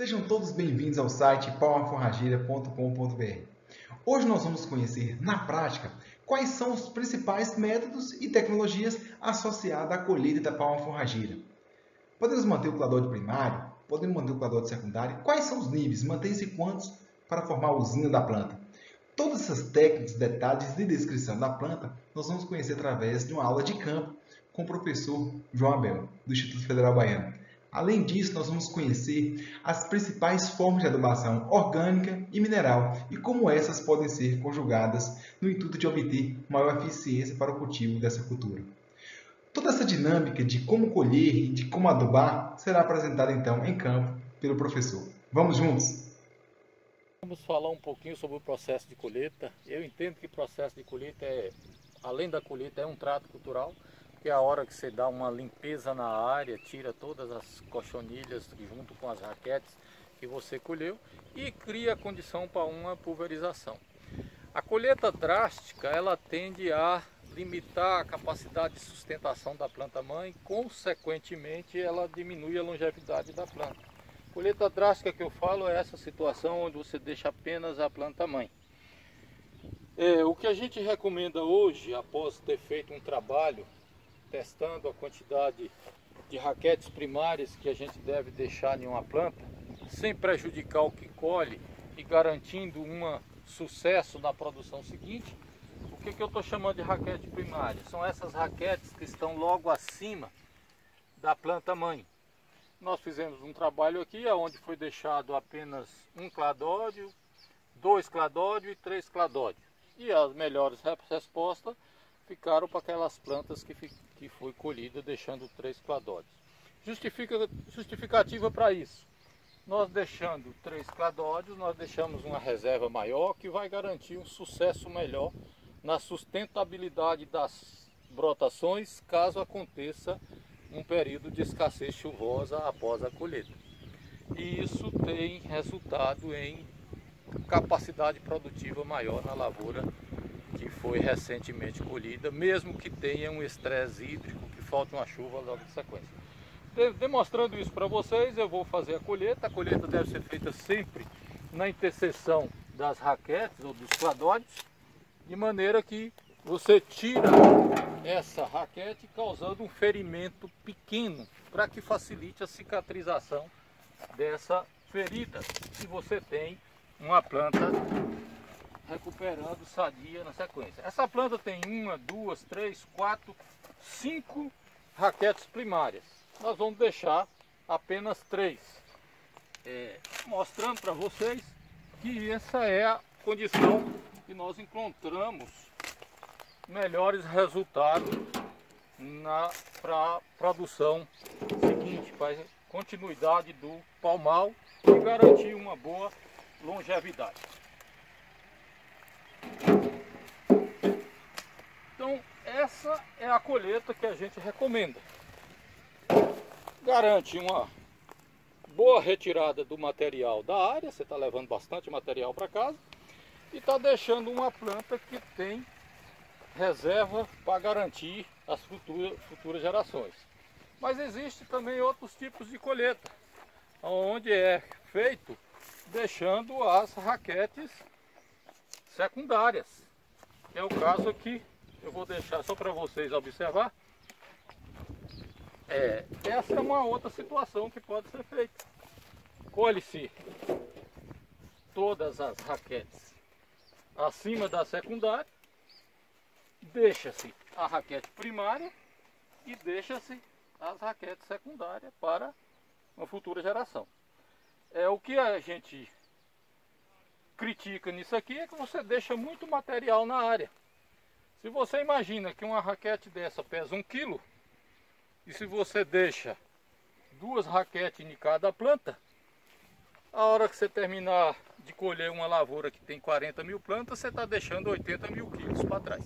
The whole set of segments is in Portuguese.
Sejam todos bem-vindos ao site palmaforrageira.com.br. Hoje nós vamos conhecer, na prática, quais são os principais métodos e tecnologias associadas à colheita da palma forrageira. Podemos manter o coador de primário? Podemos manter o coador de secundário? Quais são os níveis? Mantém-se quantos para formar a usina da planta? Todas essas técnicas, detalhes e descrição da planta nós vamos conhecer através de uma aula de campo com o professor João Abel, do Instituto Federal Baiano. Além disso, nós vamos conhecer as principais formas de adubação orgânica e mineral e como essas podem ser conjugadas no intuito de obter maior eficiência para o cultivo dessa cultura. Toda essa dinâmica de como colher e de como adubar será apresentada então em campo pelo professor. Vamos juntos? Vamos falar um pouquinho sobre o processo de colheita. Eu entendo que o processo de colheita é, além da colheita, é um trato cultural que é a hora que você dá uma limpeza na área, tira todas as cochonilhas junto com as raquetes que você colheu e cria a condição para uma pulverização. A colheita drástica ela tende a limitar a capacidade de sustentação da planta mãe, consequentemente ela diminui a longevidade da planta. Colheita drástica que eu falo é essa situação onde você deixa apenas a planta mãe. É, o que a gente recomenda hoje, após ter feito um trabalho testando a quantidade de raquetes primárias que a gente deve deixar em uma planta, sem prejudicar o que colhe e garantindo um sucesso na produção seguinte. O que, que eu estou chamando de raquete primária? São essas raquetes que estão logo acima da planta mãe. Nós fizemos um trabalho aqui onde foi deixado apenas um cladódio, dois cladódios e três cladódios. E as melhores respostas ficaram para aquelas plantas que, que foi colhida deixando três cladódios. Justifica, justificativa para isso. Nós deixando três cladódios, nós deixamos uma reserva maior que vai garantir um sucesso melhor na sustentabilidade das brotações caso aconteça um período de escassez chuvosa após a colheita. E isso tem resultado em capacidade produtiva maior na lavoura que foi recentemente colhida, mesmo que tenha um estresse hídrico, que falte uma chuva logo de sequência. Demonstrando isso para vocês, eu vou fazer a colheita. A colheita deve ser feita sempre na interseção das raquetes ou dos cladóides, de maneira que você tira essa raquete causando um ferimento pequeno, para que facilite a cicatrização dessa ferida. Se você tem uma planta recuperando sadia na sequência. Essa planta tem uma, duas, três, quatro, cinco raquetes primárias. Nós vamos deixar apenas três. É, mostrando para vocês que essa é a condição que nós encontramos melhores resultados para a produção seguinte, para continuidade do palmal e garantir uma boa longevidade. Essa é a colheita que a gente recomenda. Garante uma boa retirada do material da área, você está levando bastante material para casa e está deixando uma planta que tem reserva para garantir as futuras, futuras gerações. Mas existe também outros tipos de colheita, onde é feito deixando as raquetes secundárias. É o caso aqui eu vou deixar só para vocês observar. É, essa é uma outra situação que pode ser feita. Colhe-se todas as raquetes acima da secundária, deixa-se a raquete primária e deixa-se as raquetes secundárias para uma futura geração. É o que a gente critica nisso aqui é que você deixa muito material na área. Se você imagina que uma raquete dessa pesa um quilo, e se você deixa duas raquetes em cada planta, a hora que você terminar de colher uma lavoura que tem 40 mil plantas, você está deixando 80 mil quilos para trás.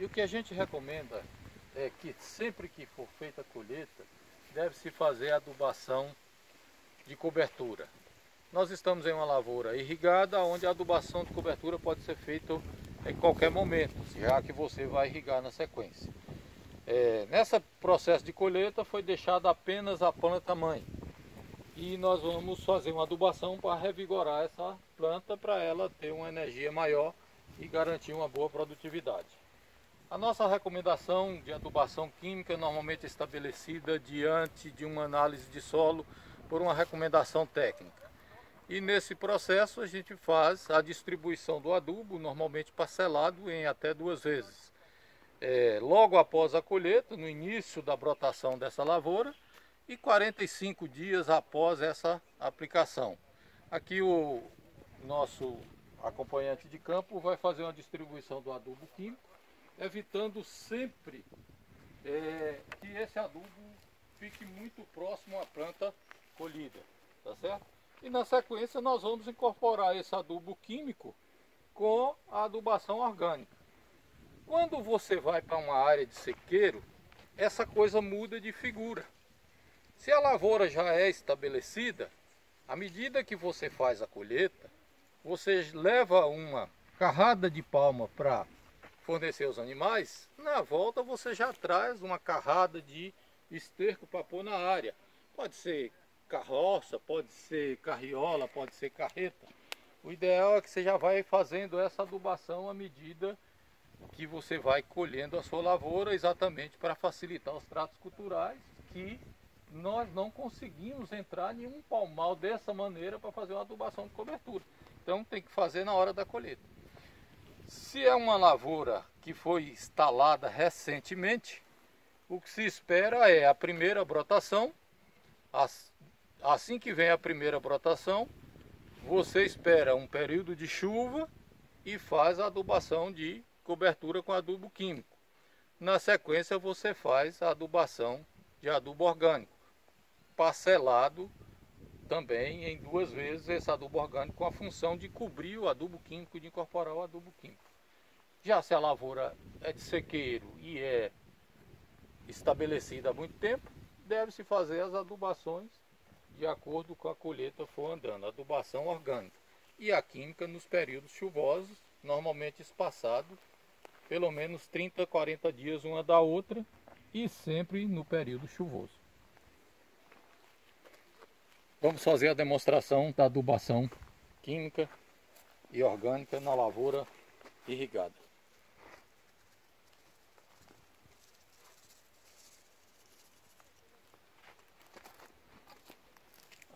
E o que a gente recomenda é que sempre que for feita a colheita, deve-se fazer adubação de cobertura. Nós estamos em uma lavoura irrigada, onde a adubação de cobertura pode ser feita em qualquer momento, já que você vai irrigar na sequência. É, nesse processo de colheita foi deixada apenas a planta mãe. E nós vamos fazer uma adubação para revigorar essa planta para ela ter uma energia maior e garantir uma boa produtividade. A nossa recomendação de adubação química é normalmente estabelecida diante de uma análise de solo por uma recomendação técnica. E nesse processo a gente faz a distribuição do adubo, normalmente parcelado em até duas vezes é, logo após a colheita, no início da brotação dessa lavoura e 45 dias após essa aplicação. Aqui o nosso acompanhante de campo vai fazer uma distribuição do adubo químico, evitando sempre é, que esse adubo fique muito próximo à planta colhida, tá certo? E na sequência nós vamos incorporar esse adubo químico com a adubação orgânica. Quando você vai para uma área de sequeiro, essa coisa muda de figura. Se a lavoura já é estabelecida, à medida que você faz a colheita, você leva uma carrada de palma para fornecer os animais, na volta você já traz uma carrada de esterco para pôr na área. Pode ser carroça, pode ser carriola, pode ser carreta. O ideal é que você já vai fazendo essa adubação à medida que você vai colhendo a sua lavoura exatamente para facilitar os tratos culturais que nós não conseguimos entrar em um palmal dessa maneira para fazer uma adubação de cobertura. Então tem que fazer na hora da colheita. Se é uma lavoura que foi instalada recentemente, o que se espera é a primeira brotação. Assim que vem a primeira brotação, você espera um período de chuva e faz a adubação de cobertura com adubo químico. Na sequência você faz a adubação de adubo orgânico, parcelado também em duas vezes esse adubo orgânico com a função de cobrir o adubo químico e de incorporar o adubo químico. Já se a lavoura é de sequeiro e é estabelecida há muito tempo, deve-se fazer as adubações de acordo com a colheita for andando, adubação orgânica. E a química nos períodos chuvosos, normalmente espaçado pelo menos 30, 40 dias uma da outra e sempre no período chuvoso. Vamos fazer a demonstração da adubação química e orgânica na lavoura irrigada.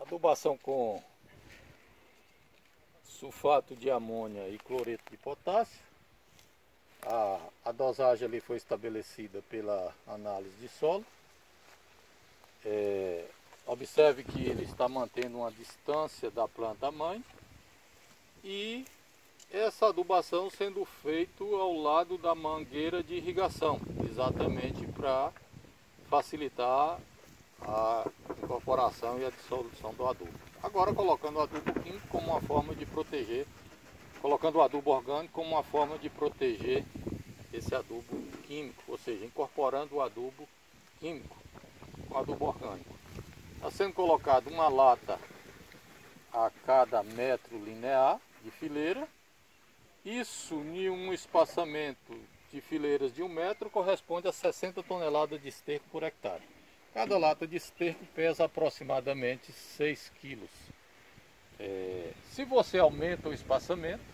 Adubação com sulfato de amônia e cloreto de potássio a, a dosagem ali foi estabelecida pela análise de solo. É, observe que ele está mantendo uma distância da planta mãe e essa adubação sendo feita ao lado da mangueira de irrigação, exatamente para facilitar a incorporação e a dissolução do adubo. Agora colocando o adubo químico como uma forma de proteger colocando o adubo orgânico como uma forma de proteger esse adubo químico, ou seja, incorporando o adubo químico com o adubo orgânico. Está sendo colocado uma lata a cada metro linear de fileira. Isso em um espaçamento de fileiras de um metro corresponde a 60 toneladas de esterco por hectare. Cada lata de esterco pesa aproximadamente 6 quilos. É, se você aumenta o espaçamento,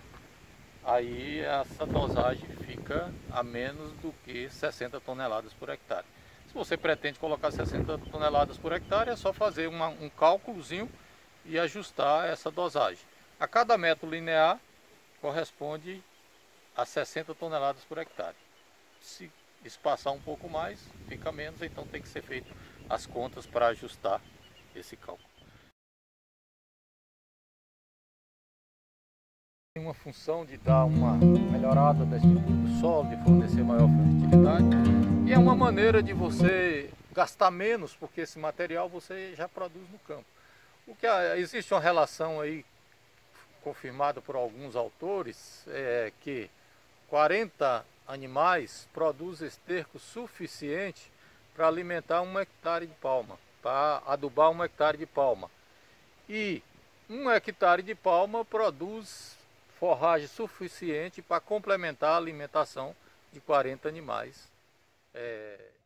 aí essa dosagem fica a menos do que 60 toneladas por hectare. Se você pretende colocar 60 toneladas por hectare, é só fazer uma, um cálculozinho e ajustar essa dosagem. A cada metro linear corresponde a 60 toneladas por hectare. Se espaçar um pouco mais, fica menos, então tem que ser feito as contas para ajustar esse cálculo. Tem uma função de dar uma melhorada da estrutura do solo, de fornecer maior fertilidade. E é uma maneira de você gastar menos, porque esse material você já produz no campo. O que existe uma relação aí confirmada por alguns autores é que 40 animais produz esterco suficiente para alimentar um hectare de palma, para adubar um hectare de palma. E um hectare de palma produz forragem suficiente para complementar a alimentação de 40 animais. É,